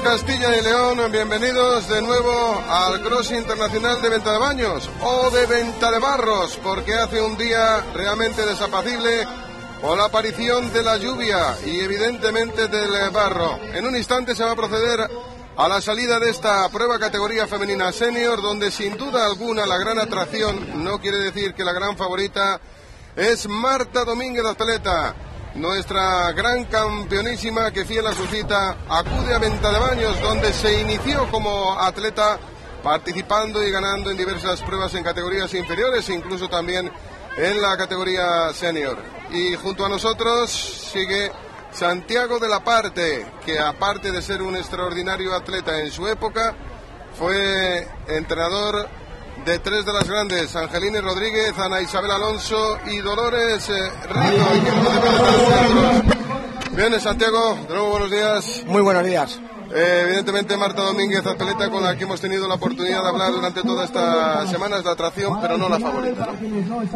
Castilla y León, bienvenidos de nuevo al Cross Internacional de Venta de Baños o de Venta de Barros, porque hace un día realmente desapacible por la aparición de la lluvia y evidentemente del barro. En un instante se va a proceder a la salida de esta prueba categoría femenina senior, donde sin duda alguna la gran atracción, no quiere decir que la gran favorita, es Marta Domínguez Azpeleta nuestra gran campeonísima que fiel a su cita acude a Venta de Baños, donde se inició como atleta participando y ganando en diversas pruebas en categorías inferiores, incluso también en la categoría senior. Y junto a nosotros sigue Santiago de la Parte, que aparte de ser un extraordinario atleta en su época, fue entrenador de tres de las grandes, Angelini Rodríguez, Ana Isabel Alonso y Dolores eh, Rico. Bien, Santiago, de nuevo buenos días. Muy buenos días. Eh, evidentemente Marta Domínguez Azpeleta con la que hemos tenido la oportunidad de hablar durante toda esta semana es la atracción, pero no la favorita.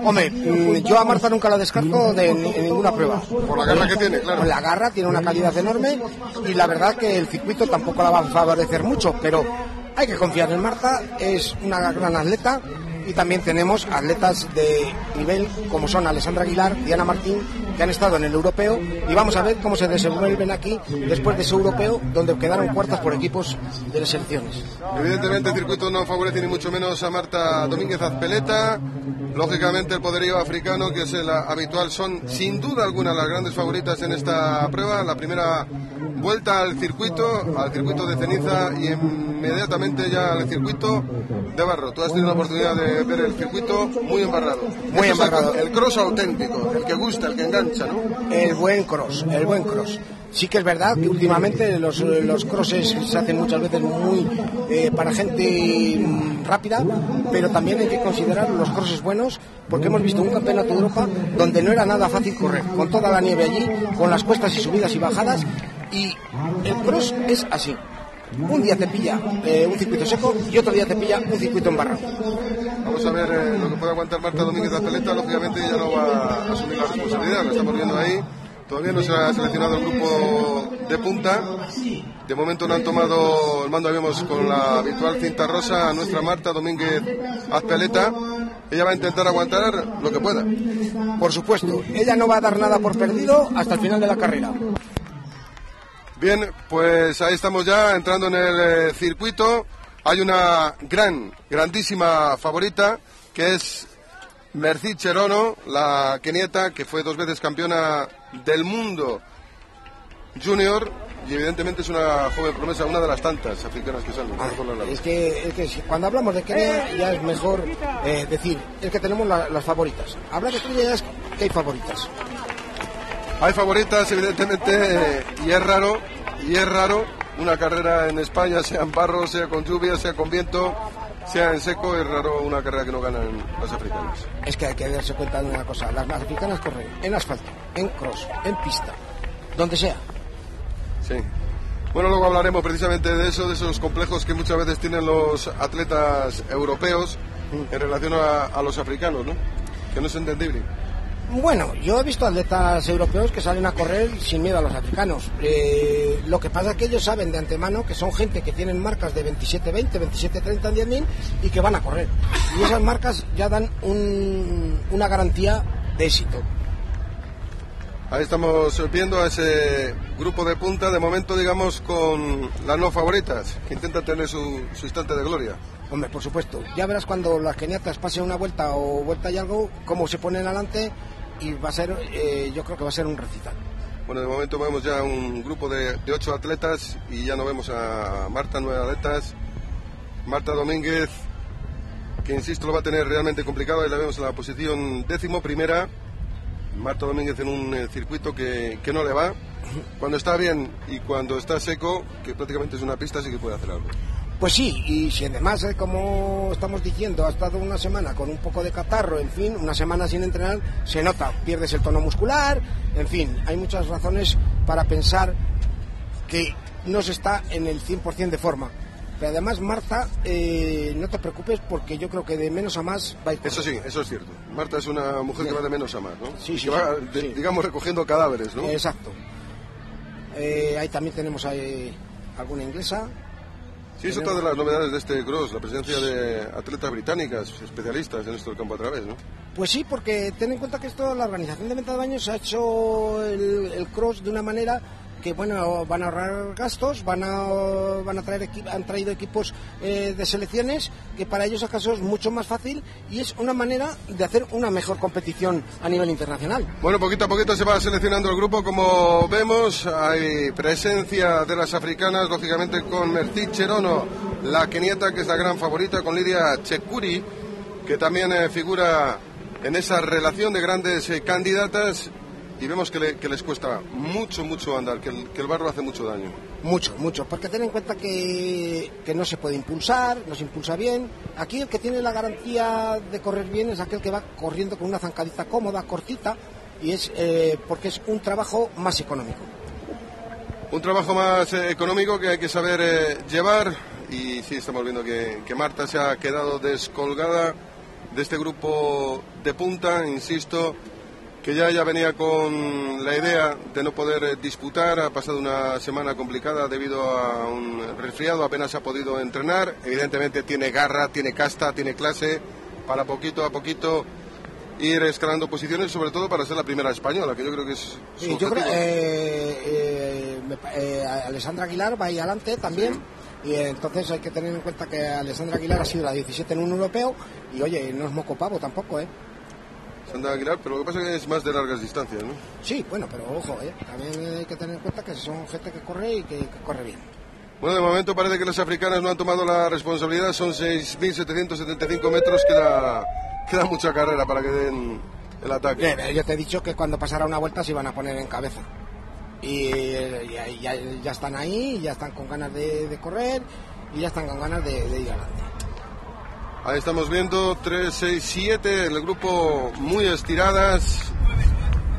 Hombre, mm, yo a Marta nunca la descarto de ninguna prueba. Por la garra que tiene, claro. La garra tiene una calidad enorme y la verdad que el circuito tampoco la va a favorecer mucho, pero hay que confiar en Marta, es una gran atleta y también tenemos atletas de nivel como son Alessandra Aguilar, Diana Martín, que han estado en el europeo y vamos a ver cómo se desenvuelven aquí después de ese europeo donde quedaron cuartas por equipos de las selecciones. Evidentemente el circuito no favorece ni mucho menos a Marta Domínguez Azpeleta. Lógicamente el poderío africano, que es el habitual, son sin duda alguna las grandes favoritas en esta prueba. La primera vuelta al circuito, al circuito de ceniza y inmediatamente ya al circuito de barro. Tú has tenido la oportunidad de ver el circuito muy embarrado. Muy embarrado. El cross auténtico, el que gusta, el que engancha, El buen cross, el buen cross. Sí que es verdad que últimamente los, los crosses se hacen muchas veces muy eh, para gente mm, rápida, pero también hay que considerar los crosses buenos porque hemos visto un campeonato de Europa donde no era nada fácil correr, con toda la nieve allí, con las cuestas y subidas y bajadas, y el cross es así. Un día te pilla eh, un circuito seco y otro día te pilla un circuito embarrado. Vamos a ver eh, lo que puede aguantar Marta Domínguez de Atleta. Lógicamente ella no va a asumir la responsabilidad, lo estamos viendo ahí. Todavía no se ha seleccionado el grupo de punta. De momento no han tomado el mando, habíamos con la habitual cinta rosa a nuestra Marta Domínguez Azpeleta. Ella va a intentar aguantar lo que pueda. Por supuesto, ella no va a dar nada por perdido hasta el final de la carrera. Bien, pues ahí estamos ya entrando en el eh, circuito. Hay una gran, grandísima favorita que es Merci Cherono, la kenieta que fue dos veces campeona del mundo junior y evidentemente es una joven promesa, una de las tantas africanas que salen. es, que, es que cuando hablamos de Kenia ya es mejor eh, decir, es que tenemos la- las favoritas. Hablar de Kenia ya es que hay favoritas. Hay favoritas, evidentemente, eh, y es raro, y es raro una carrera en España, sea en barro, sea con lluvia, sea con viento, sea en seco, es raro una carrera que no ganan las africanas. Es que hay que darse cuenta de una cosa, las africanas corren en asfalto, en cross, en pista, donde sea. Sí. Bueno, luego hablaremos precisamente de eso, de esos complejos que muchas veces tienen los atletas europeos en relación a, a los africanos, ¿no? Que no es entendible. Bueno, yo he visto atletas europeos que salen a correr sin miedo a los africanos. Eh, lo que pasa es que ellos saben de antemano que son gente que tienen marcas de 27-20, 27-30 en 10.000 y que van a correr. Y esas marcas ya dan un- una garantía de éxito. Ahí estamos viendo a ese grupo de punta, de momento, digamos, con las no favoritas, que intentan tener su, su instante de gloria. Hombre, por supuesto. Ya verás cuando las keniatas pasen una vuelta o vuelta y algo, cómo se ponen adelante y va a ser, eh, yo creo que va a ser un recital. Bueno, de momento vemos ya un grupo de, ocho atletas y ya no vemos a Marta, nueve atletas. Marta Domínguez, que insisto lo va a tener realmente complicado, ahí la vemos en la posición décimo primera. Marta Domínguez en un eh, circuito que, que no le va. Cuando está bien y cuando está seco, que prácticamente es una pista, sí que puede hacer algo. Pues sí, y si además, eh, como estamos diciendo, ha estado una semana con un poco de catarro, en fin, una semana sin entrenar, se nota, pierdes el tono muscular, en fin, hay muchas razones para pensar que no se está en el 100% de forma. Pero además, Marta, eh, no te preocupes porque yo creo que de menos a más va a ir Eso sí, eso es cierto. Marta es una mujer que va de menos a más, ¿no? Sí, sí, que va, sí, de- sí. digamos, recogiendo cadáveres, ¿no? Exacto. Eh, ahí también tenemos ahí alguna inglesa. Sí, es otra de las novedades de este cross, la presencia de atletas británicas, especialistas en esto del campo a través, ¿no? Pues sí, porque ten en cuenta que esto, la organización de venta de baños ha hecho el, el cross de una manera que bueno van a ahorrar gastos, van a van a traer han traído equipos eh, de selecciones que para ellos acaso es mucho más fácil y es una manera de hacer una mejor competición a nivel internacional. Bueno, poquito a poquito se va seleccionando el grupo, como vemos, hay presencia de las africanas, lógicamente con Mertí Cherono, la keniata que es la gran favorita, con Lidia Chekuri, que también eh, figura en esa relación de grandes eh, candidatas y vemos que, les cuesta mucho, mucho andar, que el, barro hace mucho daño. Mucho, mucho, porque ten en cuenta que, no se puede impulsar, no se impulsa bien. Aquí el que tiene la garantía de correr bien es aquel que va corriendo con una zancadita cómoda, cortita, y es eh, porque es un trabajo más económico. Un trabajo más eh, económico que hay que saber eh, llevar, y sí, estamos viendo que, que Marta se ha quedado descolgada de este grupo de punta, insisto, que ya, ya venía con la idea de no poder eh, disputar, ha pasado una semana complicada debido a un resfriado, apenas ha podido entrenar, evidentemente tiene garra, tiene casta, tiene clase, para poquito a poquito ir escalando posiciones, sobre todo para ser la primera española, que yo creo que es... Sí, yo creo eh, eh, Alessandra Aguilar va ahí adelante también. Y entonces hay que tener en cuenta que Alessandra Aguilar ha sido la 17 en un europeo. Y oye, no es moco pavo tampoco, ¿eh? Santa Aguilar, pero lo que pasa es que es más de largas distancias, ¿no? Sí, bueno, pero ojo, ¿eh? también hay que tener en cuenta que son gente que corre y que, corre bien. Bueno, de momento parece que las africanas no han tomado la responsabilidad, son 6.775 metros, queda, queda mucha carrera para que den el ataque. yo te he dicho que cuando pasara una vuelta se iban a poner en cabeza. Y, ya, están ahí, ya están con ganas de, correr y ya están con ganas de, de ir adelante. Ahí estamos viendo 3, 6, 7, el grupo muy estiradas.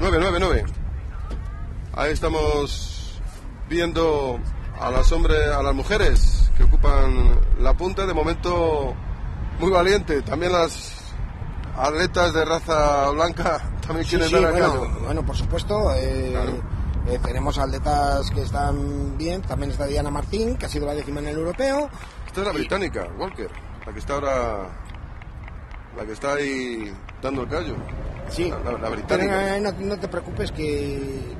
9, 9, 9. Ahí estamos viendo a las hombres, a las mujeres que ocupan la punta, de momento muy valiente. También las atletas de raza blanca también quieren dar bueno, bueno, por supuesto. Eh, eh, tenemos atletas que están bien. También está Diana Martín, que ha sido la décima en el europeo. Esta es la británica, Walker la que está ahora, la que está ahí dando el callo. Sí, la, británica. no, te preocupes que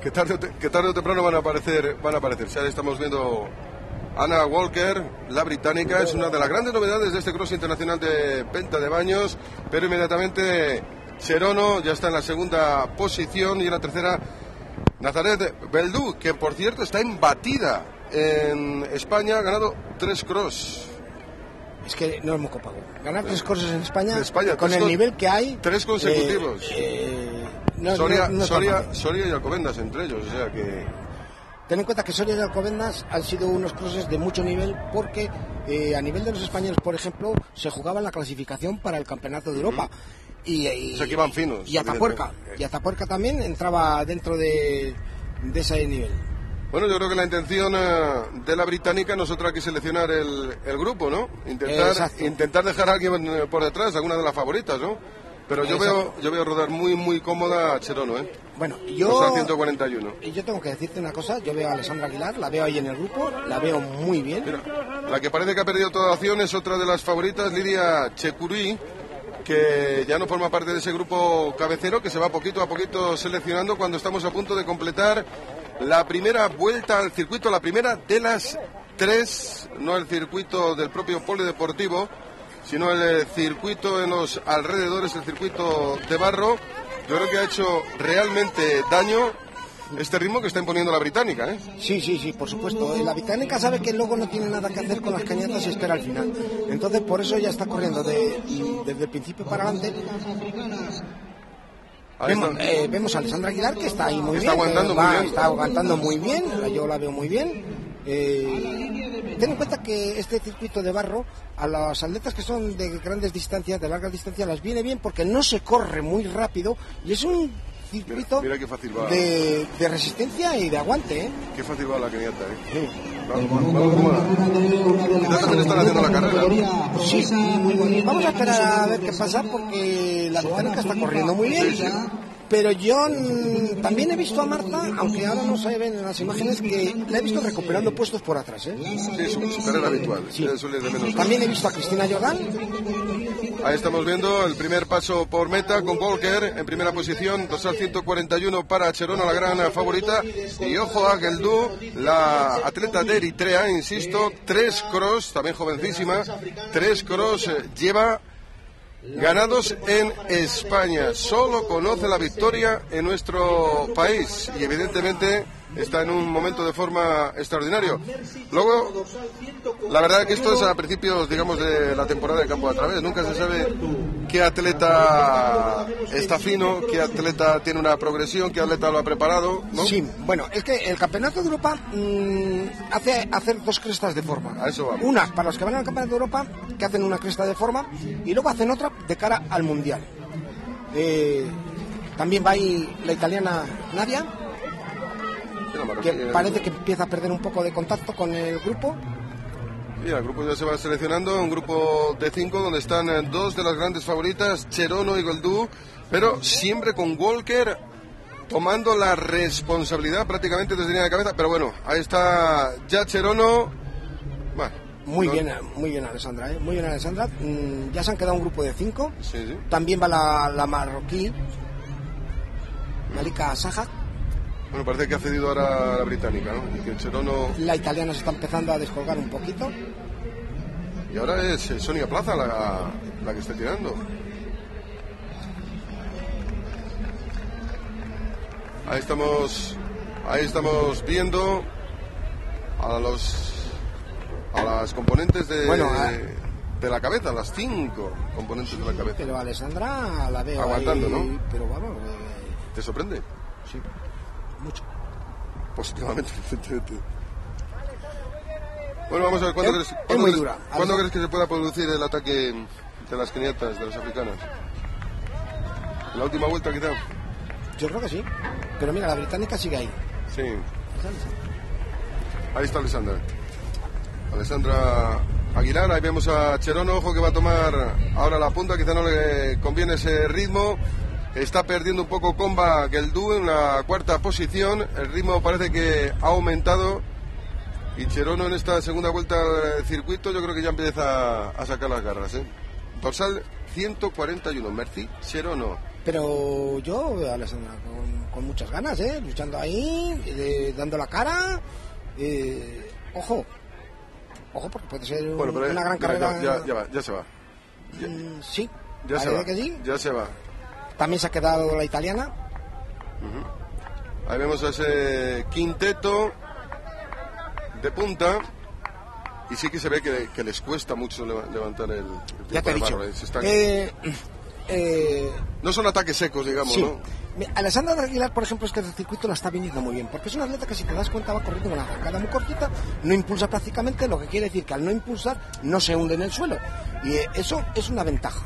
que tarde, que tarde o temprano van a aparecer, van a aparecer. Ya estamos viendo Anna Walker, la británica, es una de las grandes novedades de este cross internacional de venta de baños, pero inmediatamente Cherono ya está en la segunda posición y en la tercera Nazaret Beldú, que por cierto está embatida en España ha ganado tres cross. Es que no es muy copado. Ganar tres crosses en España, con el nivel que hay. Tres consecutivos. Eh, eh, Soria, y Alcobendas entre ellos, o sea que. Ten en cuenta que Soria y Alcobendas han sido unos crosses de mucho nivel porque eh, a nivel de los españoles, por ejemplo, se jugaba la clasificación para el Campeonato de Europa. Y, y, o iban finos. Y Atapuerca. Y Atapuerca también entraba dentro de, de ese nivel. Bueno, yo creo que la intención eh, de la británica no es otra que seleccionar el, grupo, ¿no? Intentar, intentar dejar a alguien eh, por detrás, alguna de las favoritas, ¿no? Pero yo veo, yo veo rodar muy, muy cómoda a Cherono, ¿eh? Bueno, yo... 141. Y yo tengo que decirte una cosa, yo veo a Alessandra Aguilar, la veo ahí en el grupo, la veo muy bien. la que parece que ha perdido toda acción es otra de las favoritas, Lidia Checuri, que ya no forma parte de ese grupo cabecero, que se va poquito a poquito seleccionando cuando estamos a punto de completar la primera vuelta al circuito, la primera de las tres, no el circuito del propio polideportivo, sino el circuito en los alrededores, el circuito de barro. Yo creo que ha hecho realmente daño este ritmo que está imponiendo la británica, ¿eh? Sí, sí, sí, por supuesto. La británica sabe que luego no tiene nada que hacer con las cañatas y espera al final. Entonces, por eso ya está corriendo de, desde el principio para adelante eh, vemos, a Alessandra Aguilar que está ahí muy está bien. Aguantando muy bien. Está aguantando muy bien, yo la veo muy bien. Eh, ten en cuenta que este circuito de barro a las atletas que son de grandes distancias, de largas distancias, las viene bien porque no se corre muy rápido y es un circuito De, resistencia y de aguante. ¿eh? Qué fácil va la keniata, ¿eh? Sí. están haciendo la carrera. Sí, vamos a esperar a ver qué pasa porque la británica está corriendo muy bien. Pero yo también he visto a Marta, aunque ahora no se ven en las imágenes, que la he visto recuperando puestos por atrás. ¿eh? Sí, es un carrera habitual. Sí. Eso le de menos. También he visto a Cristina Jordán. Ahí estamos viendo el primer paso por meta con Walker en primera posición, dorsal 141 para Cherona, la gran favorita. Y ojo a Geldú, la atleta de Eritrea, insisto, tres cross, también jovencísima, tres cross eh, lleva ganados en España. Solo conoce la victoria en nuestro país y evidentemente está en un momento de forma extraordinario. Luego, la verdad es que esto es a principios, digamos, de la temporada de campo a través. Nunca se sabe qué atleta está fino, qué atleta tiene una progresión, qué atleta lo ha preparado. ¿no? Sí, bueno, es que el Campeonato de Europa mm, hace hacer dos crestas de forma. A eso vamos. Una para los que van al Campeonato de Europa, que hacen una cresta de forma, y luego hacen otra de cara al Mundial. Eh, también va ahí la italiana Nadia, que parece que empieza a perder un poco de contacto con el grupo. El grupo ya se va seleccionando, un grupo de cinco donde están eh, dos de las grandes favoritas, Cherono y Goldú, pero siempre con Walker tomando la responsabilidad prácticamente desde línea de cabeza. Pero bueno, ahí está ya Cherono. Bueno, Muy no- bien, muy bien Alessandra, ¿eh? muy bien Alessandra. Mm, ya se han quedado un grupo de cinco. Sí, sí. También va la, la marroquí, Malika Saja. Bueno, parece que ha cedido ahora a la británica, ¿no? Y que Cherono. La italiana se está empezando a descolgar un poquito. Y ahora es eh, Sonia Plaza la, la que está tirando. Ahí estamos, ahí estamos viendo a los a las componentes de, Bueno, de la cabeza, las cinco componentes de la cabeza. Pero Alessandra la veo Aguantando, ahí, ¿no? Pero vamos, eh, ¿Te sorprende? sí, mucho. Positivamente. evidentemente. Bueno, vamos a ver cuándo, Es- crees, es cuándo crees- dura. ¿cuándo Alessandra- crees que se pueda producir el ataque de las keniatas, de las africanas? ¿En la última vuelta quizá? Yo creo que sí. Pero mira, la británica sigue ahí. Sí. Ahí está Alessandra. Alessandra Aguilar, ahí vemos a Cherono, ojo que va a tomar ahora la punta, quizá no le conviene ese ritmo. Está perdiendo un poco Comba Geldú en la cuarta posición. El ritmo parece que ha aumentado. Y Cherono en esta segunda vuelta al circuito yo creo que ya empieza a sacar las garras. ¿eh? Dorsal 141, Merci Cherono. Pero yo veo a Alessandra con, con muchas ganas, ¿eh? Luchando ahí, eh, dando la cara. eh, ojo. Ojo, porque puede ser un- Bueno, pero una gran ya- carrera. ya, ya va, ya se va. Mm, sí. Ya se va. que sí. Ya se va. También se ha quedado la italiana. Ahí vemos a ese quinteto de punta. Y sí que se ve que, que les cuesta mucho leva- levantar el, el Ya te he de dicho. eh, están- Eh, eh, No son ataques secos, digamos, sí. Alessandra Aguilar, por ejemplo, este circuito la está viniendo muy bien, porque es una atleta que si te das cuenta va corriendo con la arrancada muy cortita, no impulsa prácticamente, lo que quiere decir que al no impulsar no se hunde en el suelo. Y eso es una ventaja.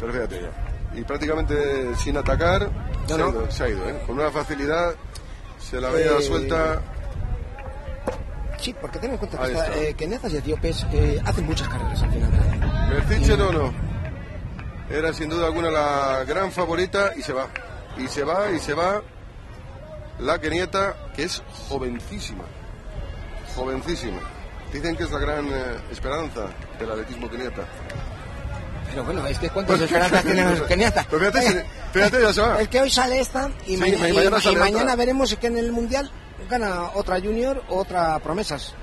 Pero fíjate ya. Y prácticamente sin atacar, No, se, ha no. ido, se ha ido, ¿eh? Con una facilidad, se la veía Eh, suelta. Sí, porque ten en cuenta que, está. eh, que Nezas y Etíopes eh, hacen muchas carreras al final. Merciche no, no. Era sin duda alguna la gran favorita y se va. Y se va, y se va. La kenieta, que es jovencísima. Jovencísima. Dicen que es la gran esperanza del atletismo keniata. Pero bueno, es que cuántas esperanzas tienen los keniatas. Fíjate, si- fíjate, ya se va. El que hoy sale esta y, Sí, mañana, ma- y- mañana y sale mañana otra. veremos que en el Mundial gana otra Junior otra Promesas.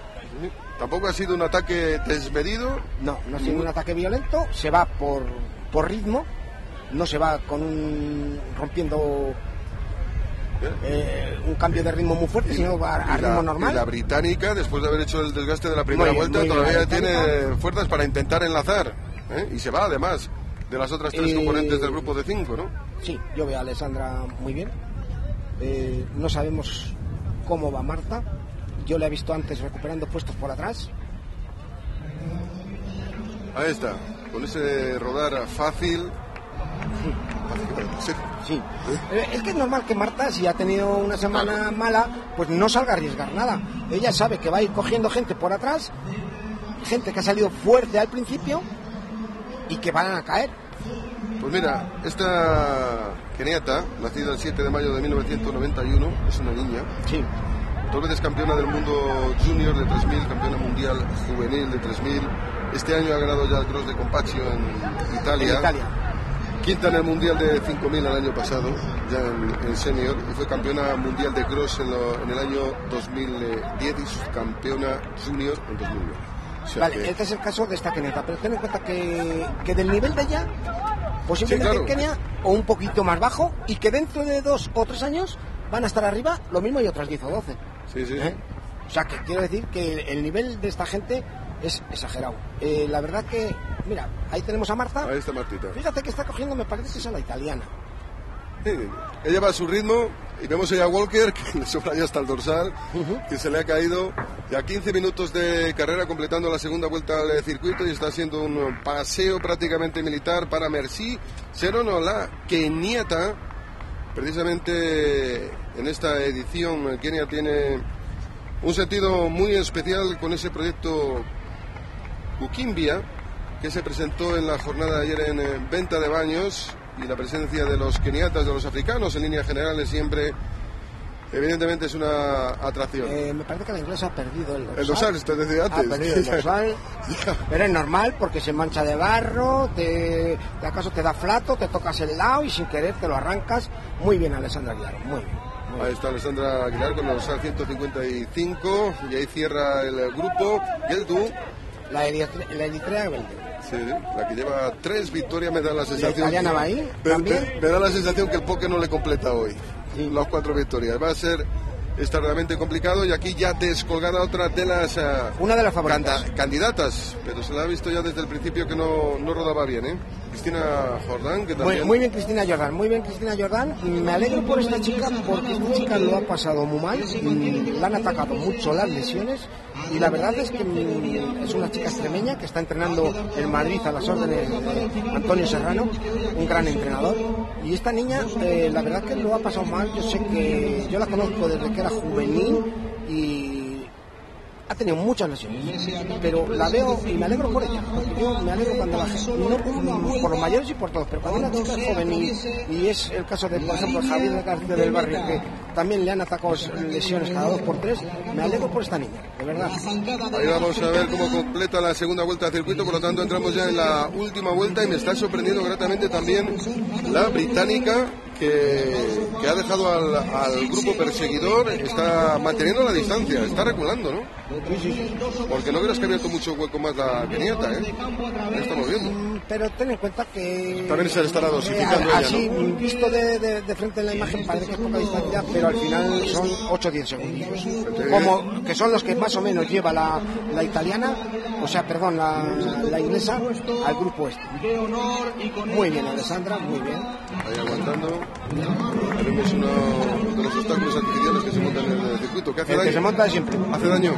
Tampoco ha sido un ataque desmedido. No, no ha sido un ataque violento, se va por, por ritmo, no se va con un rompiendo ¿eh? eh, un cambio de ritmo muy fuerte, sino a, a la- ritmo y normal. la británica, después de haber hecho el desgaste de la primera Muy vuelta, muy todavía tiene fuerzas para intentar enlazar. ¿Eh? Y se va, además, de las otras tres Eh, componentes del grupo de cinco, ¿no? Sí, yo veo a Alessandra muy bien. Eh, no sabemos cómo va Marta. Yo la he visto antes recuperando puestos por atrás. Ahí está, con ese rodar fácil. Sí. Sí. Eh, Es que es normal que Marta, si ha tenido una semana mala, pues no salga a arriesgar nada. Ella sabe que va a ir cogiendo gente por atrás, gente que ha salido fuerte al principio y que van a caer. Pues mira, esta keniata, nacida el 7 de mayo de 1991, es una niña. Sí. Dos veces campeona del mundo junior de 3000, campeona mundial juvenil de 3000. Este año ha ganado ya el cross de Compaccio en Italia. En Italia. Quinta en el mundial de 5000 el año pasado, ya en, en senior, y fue campeona mundial de cross en, lo- en el año 2010 y subcampeona junior en 2009. O sea Vale, que- este es el caso de esta keniata, pero ten en cuenta que, que del nivel de ella, posiblemente Sí, claro. en Kenia, o un poquito más bajo, y que dentro de dos o tres años van a estar arriba, lo mismo y otras 10 o 12. sí, sí. ¿eh? O sea, que quiero decir que el nivel de esta gente es exagerado. Eh, la verdad que, mira, ahí tenemos a Marta. Ahí está Martita. Fíjate que está cogiendo, me parece que es a la italiana. Sí, ella va a su ritmo y vemos a Walker que le sobra ya hasta el dorsal, que se le ha caído. Y a 15 minutos de carrera completando la segunda vuelta al circuito y está haciendo un paseo prácticamente militar para Merci Serono, la keniata. Precisamente en esta edición Kenia tiene un sentido muy especial con ese proyecto Ukimbia, que se presentó en la jornada de ayer en eh, venta de baños y la presencia de los keniatas, de los africanos en líneas generales siempre, evidentemente es una atracción. Eh, me parece que la inglesa ha perdido el dorsal. el dorsal, te decía Ha antes. perdido el dorsal. Pero es normal porque se mancha de barro, te, de acaso te da flato, te tocas el lado y sin querer te lo arrancas. Muy bien, Alessandra Aguilar, muy bien. muy Ahí está Alessandra Aguilar con el dorsal 155 y ahí cierra el grupo. Y el tú, La, eritre- la eritrea vende. Sí, la que lleva tres victorias, me da la sensación. ahí, me, también. me- me da la sensación que el poke no le completa hoy. Sí. Las cuatro victorias. Va a ser extraordinariamente complicado y aquí ya descolgada otra de las ah, Una de las favoritas. canda- candidatas, pero se la ha visto ya desde el principio que no, no rodaba bien, ¿eh? Cristina Jordán, que también... muy bien Cristina Jordán, muy bien Cristina Jordán. Me alegro por esta chica porque esta chica lo ha pasado muy mal. La han atacado mucho las lesiones y la verdad es que mm, es una chica extremeña que está entrenando en Madrid a las órdenes de Antonio Serrano, un gran entrenador. Y esta niña, eh, la verdad que lo ha pasado mal. Yo sé que yo la conozco desde que era juvenil y ha tenido muchas lesiones, pero la veo y me alegro por ella, yo me alegro cuando la gente, no por los mayores y por todos, pero cuando una chica es joven y, es el caso de, por ejemplo, Javier García del Barrio, que también le han atacado lesiones cada dos por tres, me alegro por esta niña, de verdad. Ahí vamos a ver cómo completa la segunda vuelta al circuito, por lo tanto entramos ya en la última vuelta y me está sorprendiendo gratamente también la británica que, que ha dejado al, al grupo perseguidor, está manteniendo la distancia, está reculando, ¿no? Porque no creas que ha abierto mucho hueco más la keniata, ¿eh? Estamos viendo. Pero ten en cuenta que... También se le estará dosificando Eh, ella, Así, ¿no? visto de, de- de frente en la imagen, parece que es poca distancia, pero al final son 8 o 10 segundos. Como que son los que más o menos lleva la, la italiana, o sea, perdón, la, la inglesa, al grupo este. Muy bien, Alessandra, muy bien. Ahí aguantando. Tenemos uno de los obstáculos artificiales que se montan en el circuito. ¿Qué hace El que daño? se monta siempre. ¿Hace daño?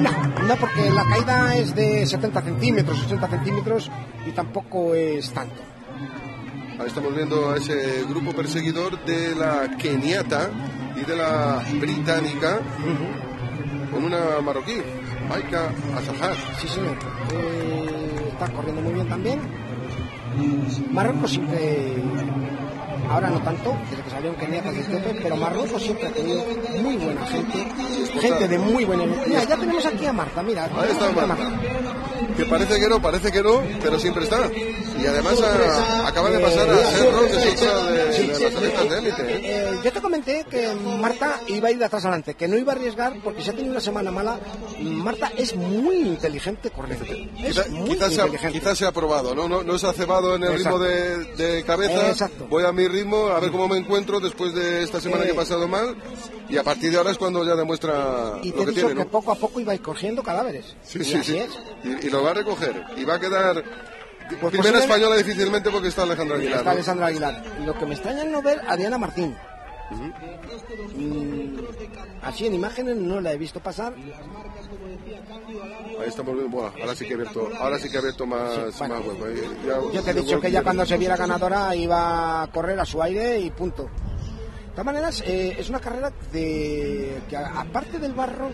No, no, porque la caída es de 70 centímetros, 80 centímetros y tampoco es tanto. Ahí estamos viendo a ese grupo perseguidor de la keniata y de la británica con una marroquí, Maika Azahar. Sí, señor. Eh, está corriendo muy bien también. Marruecos siempre, ahora no tanto, desde que salió en Kenia con Etiopía, pero Marruecos siempre ha tenido muy buena gente, gente de muy buena. Mira, ya tenemos aquí a Marta, mira. Ahí está Marta. Que parece que no, parece que no, pero siempre está. Y además a- acaba de pasar a Serro, que es otra de, de las atletas de élite. ¿eh? Eh, yo te comenté que Marta iba a ir de atrás adelante, que no iba a arriesgar porque si ha tenido una semana mala. Marta es muy inteligente corriendo. Quizá- quizás, se ha, se probado, ¿no? No, no se ha cebado en el Exacto. ritmo de, de cabeza. Exacto. Voy a mi ritmo, a ver cómo me encuentro después de esta semana Eh. que he pasado mal. Y a partir de ahora es cuando ya demuestra Y te lo he dicho tiene, que ¿no? poco a poco iba a ir cogiendo cadáveres. Sí, Y sí, así sí. es. Y, y lo va a recoger. Y va a quedar. Pues primera española difícilmente porque está Alejandra Aguilar. Está Aguilar. Lo que me extraña es no ver a Diana Martín. Mm, así en imágenes no la he visto pasar. Ahí estamos viendo. Buah, ahora sí que he abierto, ahora sí que he abierto más, Sí, bueno. más hueco. Ahí ya- Yo te he ya dicho que ella cuando se viera ganadora iba a correr a su aire y punto. De todas maneras, eh, es una carrera de que aparte del barro,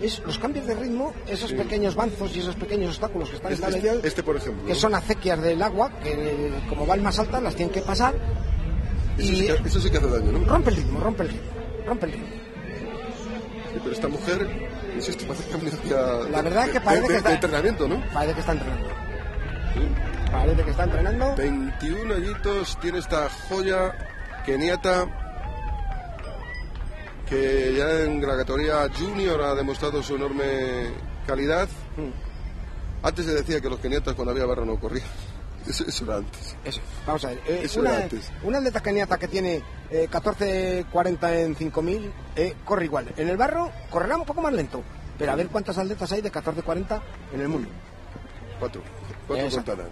es los cambios de ritmo, esos Sí. pequeños banzos y esos pequeños obstáculos que están Este, establecidos, este, por ejemplo. que son acequias del agua, que como van más altas las tienen que pasar Eso, y sí que, eso sí que hace daño, ¿no? rompe el ritmo, rompe el ritmo, rompe el ritmo. Sí, pero esta mujer, insisto, parece que ha venido aquí a- La verdad es que parece de- que está- entrenamiento, ¿no? Parece que está entrenando. Parece que está entrenando. 21 añitos tiene esta joya keniata que ya en la categoría junior ha demostrado su enorme calidad. Antes se decía que los keniatas cuando había barro no corrían. Eso, eso era antes. Eso, vamos a ver. eh, Eso una, era antes. una atleta keniata que tiene eh, 14.40 en 5.000 eh, corre igual. En el barro correrá un poco más lento. Pero a ver cuántas atletas hay de 14.40 en el mundo. Cuatro. Cuatro contadas.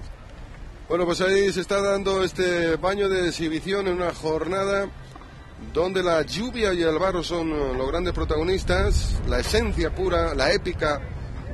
Bueno, pues ahí se está dando este baño de exhibición en una jornada donde la lluvia y el barro son eh, los grandes protagonistas, la esencia pura, la épica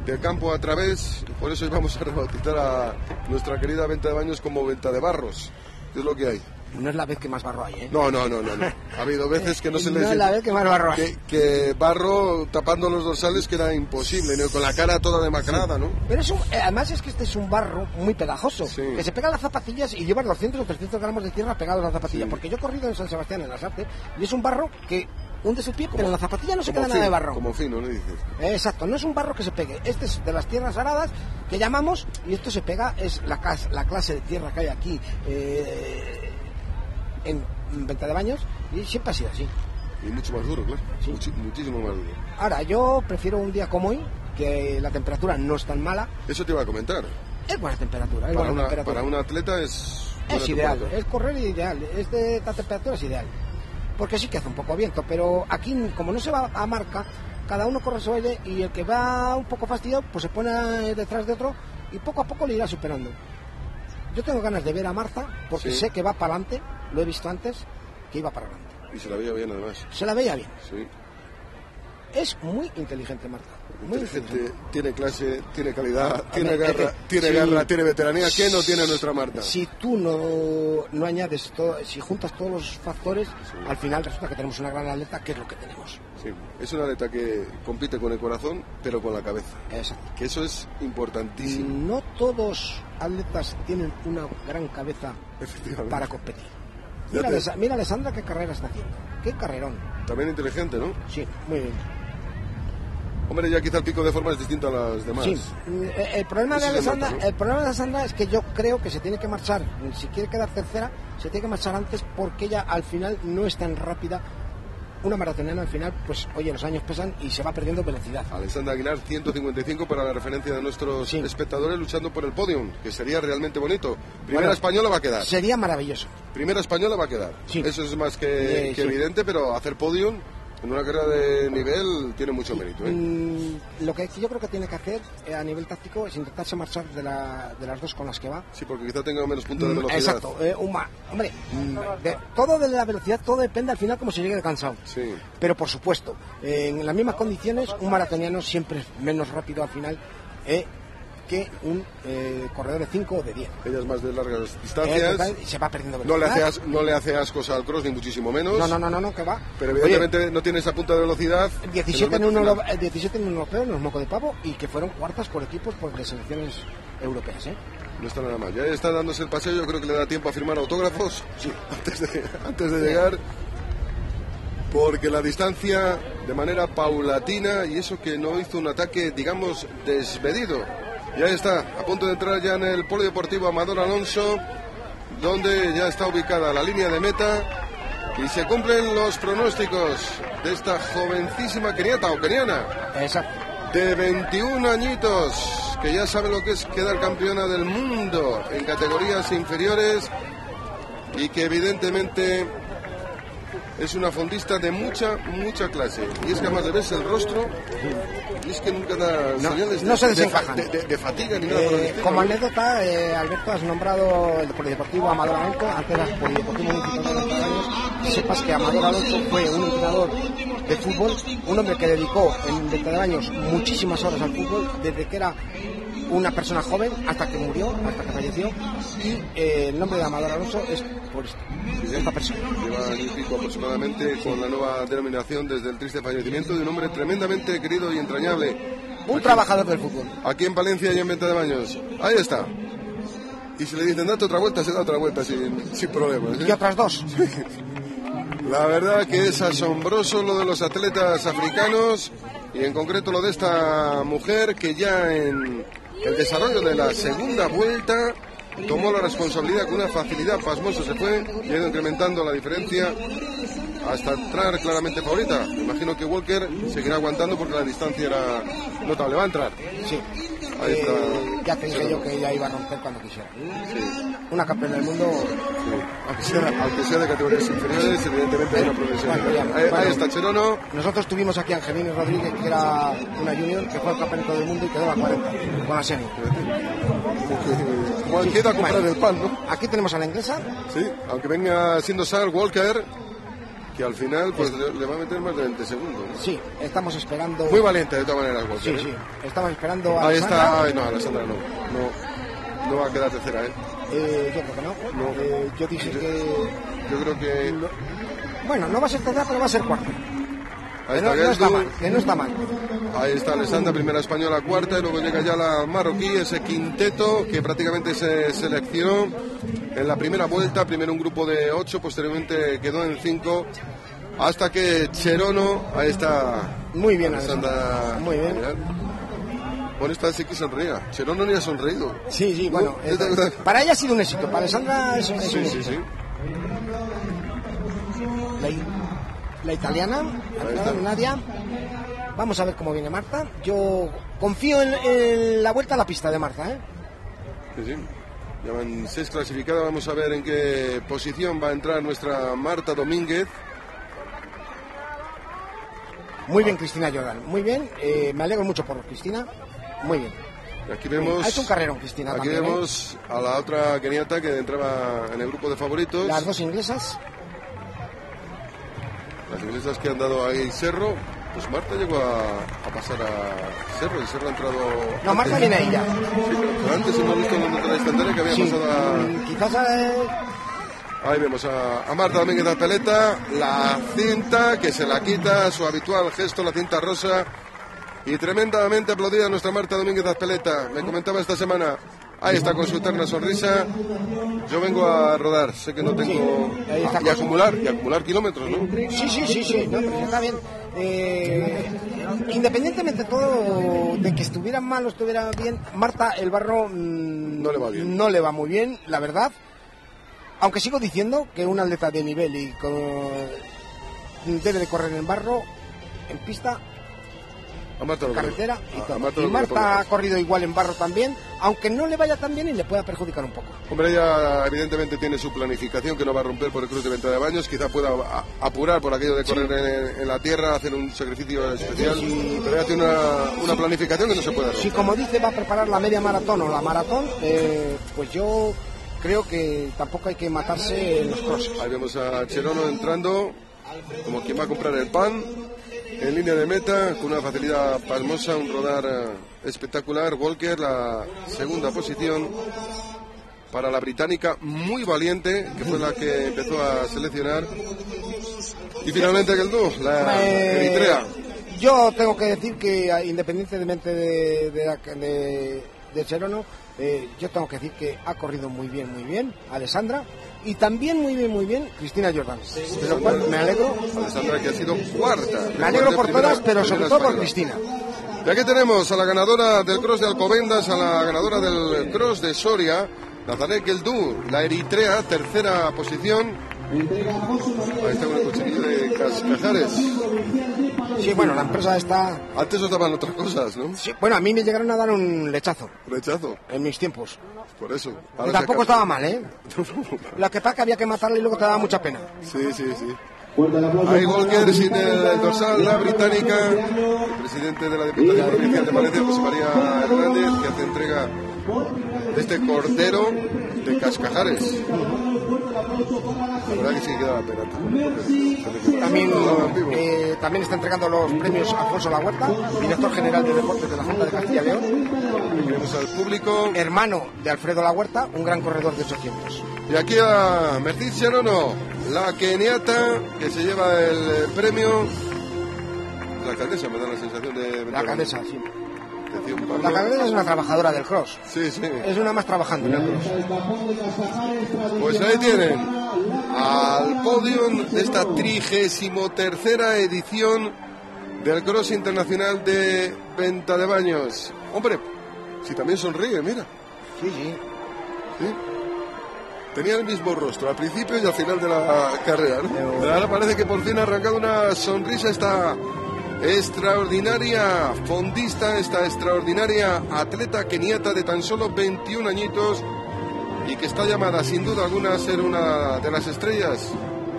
del campo a través. Por eso hoy vamos a rebautizar a nuestra querida venta de baños como venta de barros. ¿Qué es lo que hay? No es la vez que más barro hay, ¿eh? No, no, no, no. no. Ha habido veces que no se les... No es la vez que más barro hay. que, que barro tapando los dorsales que era imposible, ¿no? con la cara toda demacrada, ¿no? Pero es un- eh, además es que este es un barro muy pegajoso, Sí. que se pega a las zapatillas y lleva 200 o 300 gramos de tierra pegados a las zapatillas. Sí. Porque yo he corrido en San Sebastián, en las artes, y es un barro que hunde su pie, pero en la zapatilla no se queda nada de barro. Como fino, ¿no dices? Eh, Exacto, no es un barro que se pegue. Este es de las tierras aradas que llamamos, y esto se pega, es la, la clase de tierra que hay aquí eh, en Venta de Baños, y siempre ha sido así. Y mucho más duro, claro. Sí. Muchi- muchísimo más duro. Ahora, yo prefiero un día como hoy, que la temperatura no es tan mala. Eso te iba a comentar. Es buena temperatura, es Para, buena una, temperatura. para un atleta es. Es ideal, temperatura. es correr ideal, es de esta temperatura es ideal. Porque sí que hace un poco viento, pero aquí como no se va a marca, cada uno corre su aire y el que va un poco fastidiado pues se pone detrás de otro y poco a poco le irá superando. Yo tengo ganas de ver a Marta porque Sí. sé que va para adelante, lo he visto antes, que iba para adelante. Y se la veía bien, además. Se la veía bien. Sí. Es muy inteligente Marta. Muy Inteligente, inteligente. tiene clase, tiene calidad, tiene garra, eh, eh, tiene sí. garra, tiene veteranía. ¿Qué no tiene nuestra Marta? Si tú no, no añades todo, si juntas todos los factores, al final resulta que tenemos una gran atleta, que es lo que tenemos. Sí. Es una atleta que compite con el corazón, pero con la cabeza. Exacto. Que eso es importantísimo. No todos atletas tienen una gran cabeza para competir. Mira, te- mira Alessandra qué carrera está haciendo. Qué carrerón. También inteligente, ¿no? Sí, muy bien. Hombre, ya quizá el pico de forma es distinto a las demás. Sí. Eh, El problema, de Alessandra, el problema de Alessandra es que yo creo que se tiene que marchar. Si quiere quedar tercera, se tiene que marchar antes porque ella al final no es tan rápida. Una maratoniana al final, pues oye, los años pesan y se va perdiendo velocidad. Alexandra Aguilar, 155 para la referencia de nuestros Sí. espectadores luchando por el podium, que sería realmente bonito. Primera Bueno, española va a quedar. Sería maravilloso. Primera española va a quedar. Sí. Eso es más que, Eh, que sí. evidente, pero hacer podium en una carrera de nivel tiene mucho mérito. ¿eh? Mm, lo que yo creo que tiene que hacer eh, a nivel táctico es intentarse marchar de, la- de las dos con las que va. Sí, porque quizá tenga menos puntos de Mm, velocidad. Exacto, eh, un hombre, mm, de- todo de la velocidad, todo depende al final como se llegue cansado. Sí. Pero por supuesto, eh, en las mismas condiciones, un maratoniano siempre es menos rápido al final eh, que un eh, corredor de 5 o de 10. Ella es más de largas Eh, distancias. total, y se va perdiendo no, le hace velocidad. as- no le hace ascos al cross, ni muchísimo menos. No, no, no, no, no, que va. Pero Oye, evidentemente no tiene esa punta de velocidad. 17 en, que un nos euro- mete eh, 17 en un europeo, en los moco de pavo, y que fueron cuartas por equipos por de selecciones europeas. ¿eh? No está nada mal. Ya está dándose el paseo. Yo creo que le da tiempo a firmar autógrafos Sí. antes de, antes de llegar. Porque la distancia de manera paulatina y eso que no hizo un ataque, digamos, desmedido. Ya está, a punto de entrar ya en el polideportivo Amador Alonso, donde ya está ubicada la línea de meta y se cumplen los pronósticos de esta jovencísima keniata o keniana Exacto. de 21 añitos, que ya sabe lo que es quedar campeona del mundo en categorías inferiores y que evidentemente es una fondista de mucha, mucha clase. Y es que además le ves el rostro y es que nunca da No, señales no se de, desencajan. de, de- de fatiga ni nada por el Eh, estilo, como anécdota, eh, Alberto, has nombrado el Polideportivo Amador Alonso, antes era Polideportivo Municipal de los Años, que sepas que Amador Alonso fue un entrenador de fútbol, un hombre que dedicó en 20 años muchísimas horas al fútbol, desde que era una persona joven hasta que murió, hasta que falleció, y eh, el nombre de Amador Alonso es por esto, esta persona. Lleva año y pico aproximadamente con la nueva denominación desde el triste fallecimiento de un hombre tremendamente querido y entrañable. Un trabajador del fútbol. Aquí en Palencia y en Venta de Baños. Ahí está. Y si le dicen date otra vuelta, se da otra vuelta sin, sin problemas. ¿eh? Y otras dos. La verdad que es asombroso lo de los atletas africanos y en concreto lo de esta mujer que ya en el desarrollo de la segunda vuelta tomó la responsabilidad con una facilidad pasmosa, se fue y ha ido incrementando la diferencia hasta entrar claramente favorita. Imagino que Walker seguirá aguantando porque la distancia era notable. Va a entrar. Sí. Ahí está. Eh, ya te dije yo que ella iba a romper cuando quisiera. Sí, Una campeona del mundo. sí. Aunque, sea, aunque sea de categorías inferiores, evidentemente hay una. Bueno, ya, Ahí, ahí bueno. está Cherono. Nosotros tuvimos aquí a Angelino Rodríguez, que era una junior, que fue el campeonato del mundo y quedó a 40 con la semi. Como queda comprar Bueno. el pan, ¿no? Aquí tenemos a la inglesa. Sí, aunque venga siendo Sal Walker, que al final pues le, le va a meter más de 20 segundos. ¿no? Sí, estamos esperando. Muy valiente de todas maneras. Sí, ¿eh? sí. Estamos esperando a Ahí está, ay, no, no, no, no va a quedar tercera, ¿eh? Eh, yo creo que no. No. Eh, yo dije que. Yo creo que Bueno, no va a ser tercera, pero va a ser cuarta. ahí Que no, está mal, que no está mal. ahí está Alessandra, primera española, cuarta, y luego llega ya la marroquí, ese quinteto que prácticamente se seleccionó en la primera vuelta, primero un grupo de ocho, posteriormente quedó en cinco, hasta que Cherono, ahí está Muy bien. Alessandra. Muy bien. Bueno, esta sí que sonría. Cherono ni ha sonreído. Sí, sí, bueno. No, eh, para ella ha sido un éxito. Para Alessandra es, un- es Sí, sí, éxito. sí. La, la italiana, está. Nadia. Vamos a ver cómo viene Marta. Yo confío en, en la vuelta a la pista de Marta. ¿eh? Sí, sí. Ya van seis clasificadas. Vamos a ver en qué posición va a entrar nuestra Marta Domínguez. Muy bien, Cristina Jordan. Muy bien. eh, me alegro mucho por Cristina. Muy bien. Aquí vemos. Ha hecho un carrerón, Cristina. Aquí también, ¿eh? vemos a la otra keniata que entraba en el grupo de favoritos. Las dos inglesas. Las inglesas que han dado ahí Cerro. Pues Marta llegó a, a pasar a Cerro y Cerro ha entrado. No, Marta viene ya. Sí, pero antes hemos visto en la instantánea que había Sí, pasado a. quizás eh, Ahí vemos a, a Marta Domínguez de Peleta, la cinta que se la quita, su habitual gesto, la cinta rosa. Y tremendamente aplaudida nuestra Marta Domínguez de Peleta. Me comentaba esta semana, ahí está con su eterna sonrisa. Yo vengo a rodar, sé que no tengo. Sí, ahí está y acumular, y acumular kilómetros, ¿no? Sí, sí, sí, sí, no, pero está bien. Eh, independientemente de todo, de que estuviera mal o estuviera bien, Marta, el barro mm, No le va bien. no le va muy bien, la verdad. Aunque sigo diciendo que un atleta de nivel y con, debe de correr en barro, en pista, A Marta lo que- carretera y a- a todo. Marta Y Marta ha corrido igual en barro también, aunque no le vaya tan bien y le pueda perjudicar un poco. Hombre, ella evidentemente tiene su planificación que no va a romper por el Cruz de Venta de Baños. Quizá pueda apurar por aquello de correr en, en la tierra, hacer un sacrificio especial. Pero ella tiene una, una planificación que no se puede romper. Si como dice va a preparar la media maratón o la maratón, eh, pues yo creo que tampoco hay que matarse en los crosses. Ahí vemos a Cherono entrando como quien va a comprar el pan en línea de meta con una facilidad pasmosa, un rodar eh, espectacular. Walker, la segunda posición para la británica, muy valiente, que fue la que empezó a seleccionar. Y finalmente Geldú, la Eh, Eritrea. Yo tengo que decir que ah, independientemente de, de, la- de- de Cherono, eh, yo tengo que decir que ha corrido muy bien, muy bien Alessandra y también muy bien, muy bien Cristina Jordan. De lo cual me alegro, Alessandra que ha sido cuarta. me alegro por todas, pero sobre todo por. Cristina. Y aquí tenemos a la ganadora del cross de Alcobendas, a la ganadora del cross de Soria, Nazaré Geldú, la Eritrea, tercera posición. Ahí está con el cochinillo de Cascajares. Sí, bueno, la empresa está... Antes os daban otras cosas, ¿no? sí, bueno, a mí me llegaron a dar un lechazo Rechazo, en mis tiempos. por eso. Que Ahora tampoco estaba mal, ¿eh? Lo que pasa que había que matarle y luego te daba mucha pena. Sí, sí, sí. Ahí Walker sin el dorsal, la británica, el presidente de la Diputación Provincial de Valencia, José María Hernández, que hace entrega de este cordero de Cascajares. La verdad que sí queda la pena. También, eh, también está entregando los premios Alfonso La Huerta, director general de deportes de la Junta de Castilla y León. Al público. Hermano de Alfredo La Huerta, un gran corredor de 800. Y aquí a Mercedes Charono, la keniata que se lleva el premio. La alcaldesa me da la sensación de. La alcaldesa, sí. La alcaldesa es una trabajadora del cross. Sí, sí. Es una más trabajando en el cross. Pues ahí tienen al podio de esta trigésimo tercera edición del Cross Internacional de Venta de Baños. Hombre, si también sonríe, mira. Sí, sí. ¿sí? Tenía el mismo rostro al principio y al final de la carrera. ¿no? Pero ahora parece que por fin ha arrancado una sonrisa esta extraordinaria fondista, esta extraordinaria atleta keniata de tan solo 21 añitos y que está llamada sin duda alguna a ser una de las estrellas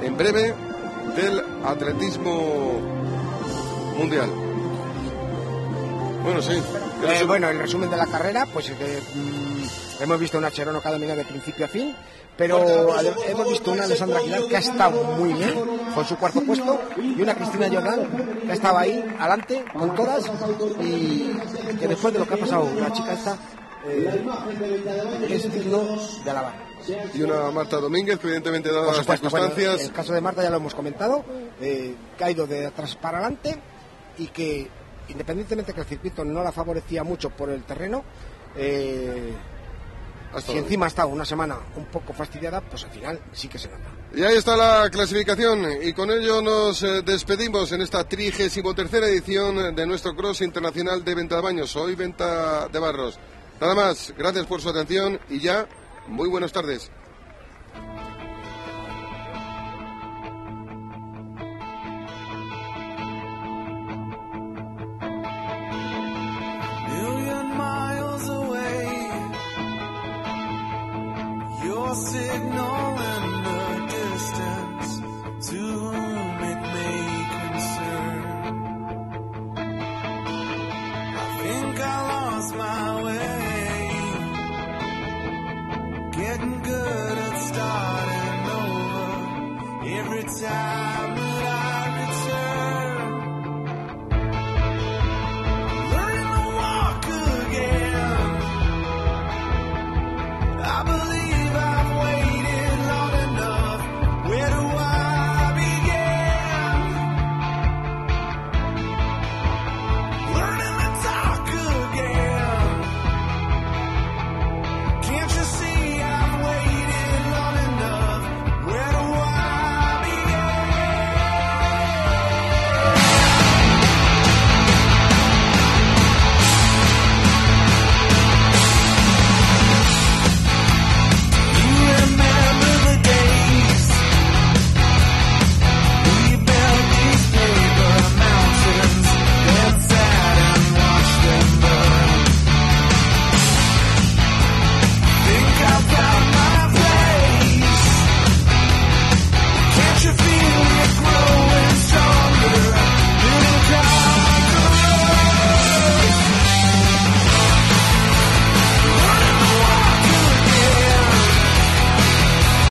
en breve del atletismo mundial. Bueno, sí. Eh, bueno, el resumen de la carrera, pues eh, mm, hemos visto una Cherono que ha dominado de principio a fin, pero hemos visto una Alessandra Aguilar que ha estado muy bien con su cuarto puesto y una Cristina Jordan que estaba ahí adelante con todas y que después de lo que ha pasado la chica esta eh, es digno de alabar. Y una Marta Domínguez, que evidentemente dadas las supuesto, bueno, circunstancias, el caso de Marta ya lo hemos comentado, eh, que ha ido de atrás para adelante y que independientemente que el circuito no la favorecía mucho por el terreno, eh, ha estado si encima ha estado una semana un poco fastidiada, pues al final sí que se nota. Y ahí está la clasificación y con ello nos eh, despedimos en esta trigésimo tercera edición de nuestro Cross Internacional de Venta de Baños. Hoy Venta de Barros. Nada más, gracias por su atención y ya, muy buenas tardes. I believe.